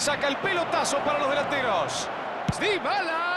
Saca el pelotazo para los delanteros. ¡Dybala!